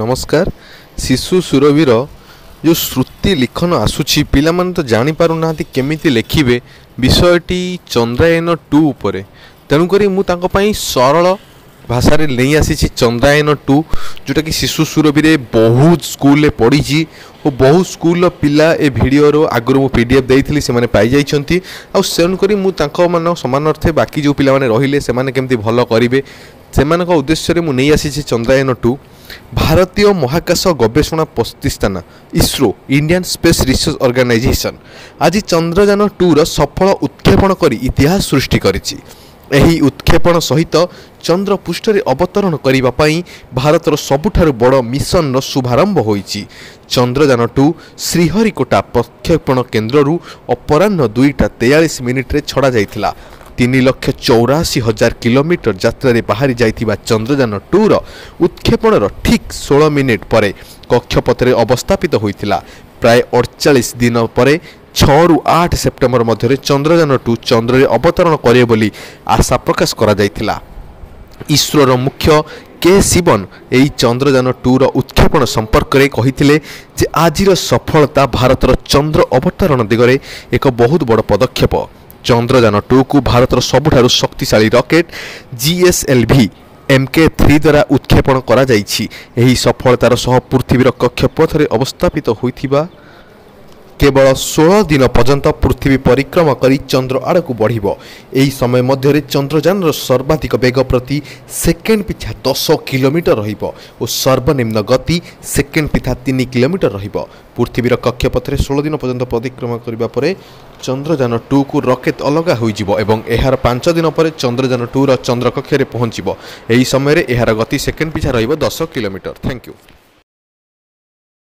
ନମସ୍କାର ଶିଶୁ ସୁରଭିର ଯେଉଁ ଶ୍ରୁତି ଲିଖନ ଆସୁଛି ପିଲାମାନେ ତ ଜାଣିପାରୁନାହାନ୍ତି କେମିତି ଲେଖିବେ ବିଷୟଟି ଚନ୍ଦ୍ରାୟନ ଟୁ ଉପରେ ତେଣୁକରି ମୁଁ ତାଙ୍କ ପାଇଁ ସରଳ ଭାଷାରେ ନେଇ ଆସିଛି ଚନ୍ଦ୍ରାୟନ ଟୁ ଯେଉଁଟାକି ଶିଶୁ ସୁରଭିରେ ବହୁତ ସ୍କୁଲରେ ପଢ଼ିଛି ଓ ବହୁତ ସ୍କୁଲର ପିଲା ଏ ଭିଡ଼ିଓର ଆଗରୁ ମୁଁ ପି ଡି ଏଫ୍ ଦେଇଥିଲି ସେମାନେ ପାଇଯାଇଛନ୍ତି। ଆଉ ତେଣୁକରି ମୁଁ ତାଙ୍କମାନଙ୍କ ସମାନର୍ଥେ ବାକି ଯେଉଁ ପିଲାମାନେ ରହିଲେ ସେମାନେ କେମିତି ଭଲ କରିବେ ସେମାନଙ୍କ ଉଦ୍ଦେଶ୍ୟରେ ମୁଁ ନେଇ ଆସିଛି ଚନ୍ଦ୍ରାୟନ ଟୁ। ଭାରତୀୟ ମହାକାଶ ଗବେଷଣା ପ୍ରତିଷ୍ଠାନ ISRO Indian Space Research Organisation ଆଜି ଚନ୍ଦ୍ରଯାନ ଟୁର ସଫଳ ଉତ୍କ୍ଷେପଣ କରି ଇତିହାସ ସୃଷ୍ଟି କରିଛି ଏହି ଉତ୍କ୍ଷେପଣ ସହିତ ଚନ୍ଦ୍ର ପୃଷ୍ଠରେ ଅବତରଣ କରିବା ପାଇଁ ଭାରତର ସବୁଠାରୁ ବଡ଼ ମିଶନର ଶୁଭାରମ୍ଭ ହୋଇଛି ଚନ୍ଦ୍ରଯାନ ଟୁ ଶ୍ରୀହରିକୋଟା ପ୍ରକ୍ଷେପଣ କେନ୍ଦ୍ରରୁ ଅପରାହ୍ନ ଦୁଇଟା ତେୟାଳିଶ ମିନିଟ୍ରେ ଛଡ଼ାଯାଇଥିଲା ତିନି ଲକ୍ଷ ଚଉରାଅଶୀ ହଜାର କିଲୋମିଟର ଯାତ୍ରାରେ ବାହାରି ଯାଇଥିବା ଚନ୍ଦ୍ରଯାନ ଟୁର ଉତ୍କ୍ଷେପଣର ଠିକ୍ ଷୋହଳ ମିନିଟ୍ ପରେ କକ୍ଷପଥରେ ଅବସ୍ଥାପିତ ହୋଇଥିଲା। ପ୍ରାୟ ଅଡ଼ଚାଳିଶ ଦିନ ପରେ ଛଅରୁ ଆଠ ସେପ୍ଟେମ୍ବର ମଧ୍ୟରେ ଚନ୍ଦ୍ରଯାନ ଟୁ ଚନ୍ଦ୍ରରେ ଅବତରଣ କରିବ ବୋଲି ଆଶା ପ୍ରକାଶ କରାଯାଇଥିଲା। ଇସ୍ରୋର ମୁଖ୍ୟ କେ ଶିବନ ଏହି ଚନ୍ଦ୍ରଯାନ ଟୁର ଉତ୍କ୍ଷେପଣ ସମ୍ପର୍କରେ କହିଥିଲେ ଯେ ଆଜିର ସଫଳତା ଭାରତର ଚନ୍ଦ୍ର ଅବତରଣ ଦିଗରେ ଏକ ବହୁତ ବଡ଼ ପଦକ୍ଷେପ। ଚନ୍ଦ୍ରଯାନ ଟୁକୁ ଭାରତର ସବୁଠାରୁ ଶକ୍ତିଶାଳୀ rocket GSLV M K three ଦ୍ୱାରା ଉତ୍କ୍ଷେପଣ କରାଯାଇଛି ଏହି ସଫଳତାର ସହ ପୃଥିବୀର କକ୍ଷପଥରେ ଅବସ୍ଥାପିତ ହୋଇଥିବା କେବଳ ଷୋହଳ ଦିନ ପର୍ଯ୍ୟନ୍ତ ପୃଥିବୀ ପରିକ୍ରମା କରି ଚନ୍ଦ୍ର ଆଡ଼କୁ ବଢ଼ିବ। ଏହି ସମୟ ମଧ୍ୟରେ ଚନ୍ଦ୍ରଯାନର ସର୍ବାଧିକ ବେଗ ପ୍ରତି ସେକେଣ୍ଡ ପିଛା ଦଶ କିଲୋମିଟର ରହିବ ଓ ସର୍ବନିମ୍ନ ଗତି ସେକେଣ୍ଡ ପିଛା ତିନି କିଲୋମିଟର ରହିବ। ପୃଥିବୀର କକ୍ଷପଥରେ ଷୋହଳ ଦିନ ପର୍ଯ୍ୟନ୍ତ ପରିକ୍ରମା କରିବା ପରେ ଚନ୍ଦ୍ରଯାନ ଟୁକୁ ରକେଟ୍ ଅଲଗା ହୋଇଯିବ ଏବଂ ଏହାର ପାଞ୍ଚ ଦିନ ପରେ ଚନ୍ଦ୍ରଯାନ ଟୁର ଚନ୍ଦ୍ର କକ୍ଷରେ ପହଞ୍ଚିବ। ଏହି ସମୟରେ ଏହାର ଗତି ସେକେଣ୍ଡ ପିଛା ରହିବ ଦଶ କିଲୋମିଟର। Thank you